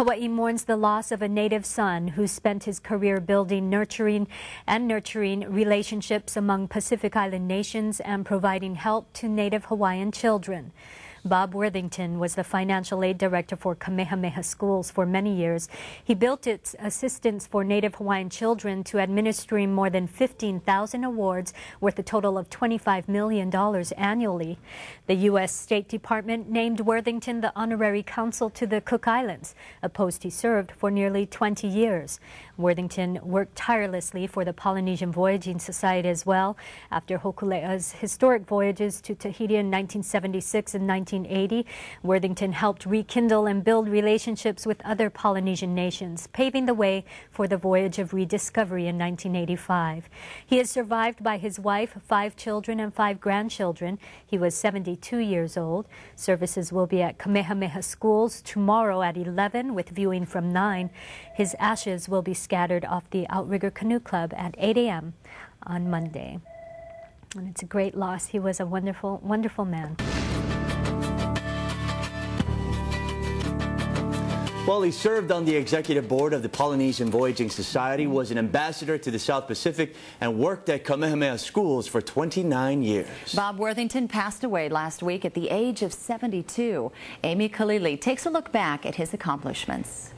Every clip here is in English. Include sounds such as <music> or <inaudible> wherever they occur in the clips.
Hawaii mourns the loss of a native son who spent his career building, nurturing, and nurturing relationships among Pacific Island nations and providing help to native Hawaiian children. Bob Worthington was the financial aid director for Kamehameha Schools for many years. He built its assistance for Native Hawaiian children to administering more than 15,000 awards worth a total of $25 million annually. The U.S. State Department named Worthington the honorary consul to the Cook Islands, a post he served for nearly 20 years. Worthington worked tirelessly for the Polynesian Voyaging Society as well after Hokule'a's historic voyages to Tahiti in 1976 and 1980, Worthington helped rekindle and build relationships with other Polynesian nations, paving the way for the voyage of rediscovery in 1985. He is survived by his wife, five children, and five grandchildren. He was 72 years old. Services will be at Kamehameha Schools tomorrow at 11 with viewing from 9. His ashes will be scattered off the Outrigger Canoe Club at 8 a.m. on Monday. And it's a great loss. He was a wonderful, wonderful man. Well, he served on the executive board of the Polynesian Voyaging Society, was an ambassador to the South Pacific, and worked at Kamehameha Schools for 29 years. Bob Worthington passed away last week at the age of 72. Amy Kalili takes a look back at his accomplishments.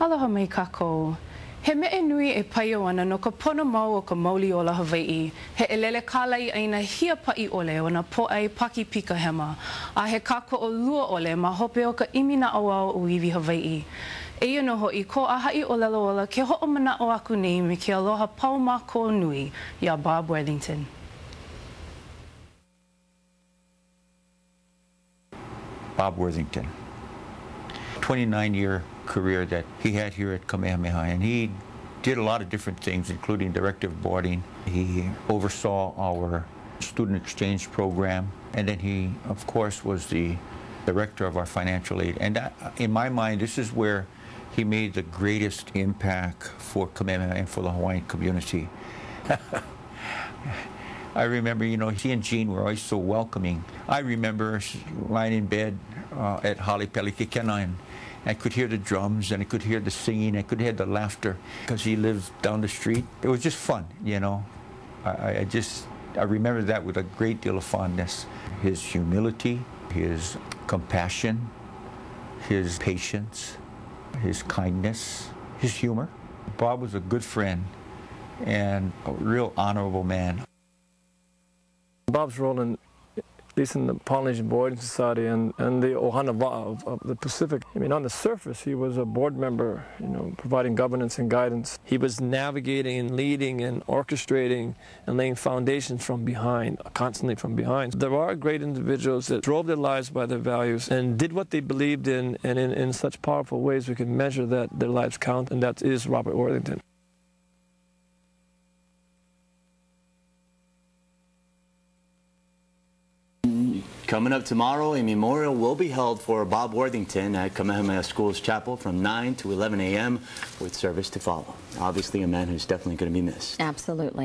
Aloha mai kako. He mea nui e pai o ana no ka pono mau o ka mauli o la Hawaii. He elele kālai aina hia pai ole o na po ai paki pika hema. A he kako o lua ole ma hope o ka imina awa o iwi Hawaii. E ia no hoi, ko a hai o lelo ola ke ho o mana o aku nei me ke aloha pau ma ko nui, ia Bob Wellington. Bob Worthington. 29 year career that he had here at Kamehameha. And he did a lot of different things, including directive boarding. He oversaw our student exchange program. And then he, of course, was the director of our financial aid. And that, in my mind, this is where he made the greatest impact for Kamehameha and for the Hawaiian community. <laughs> I remember, you know, he and Jean were always so welcoming. I remember lying in bed uh, at Hale Pelikekena and I could hear the drums and I could hear the singing. I could hear the laughter because he lived down the street. It was just fun, you know. I, I just, I remember that with a great deal of fondness. His humility, his compassion, his patience, his kindness, his humor. Bob was a good friend and a real honorable man. Bob's role in at least in the Polynesian Voyaging Society and, and the Ohana of, of, the Pacific. I mean, on the surface, he was a board member, you know, providing governance and guidance. He was navigating and leading and orchestrating and laying foundations from behind, constantly from behind. There are great individuals that drove their lives by their values and did what they believed in, and in, in such powerful ways we can measure that their lives count, and that is Robert Worthington. Coming up tomorrow, a memorial will be held for Bob Worthington at Kamehameha Schools Chapel from 9 to 11 a.m. with service to follow. Obviously a man who's definitely going to be missed. Absolutely.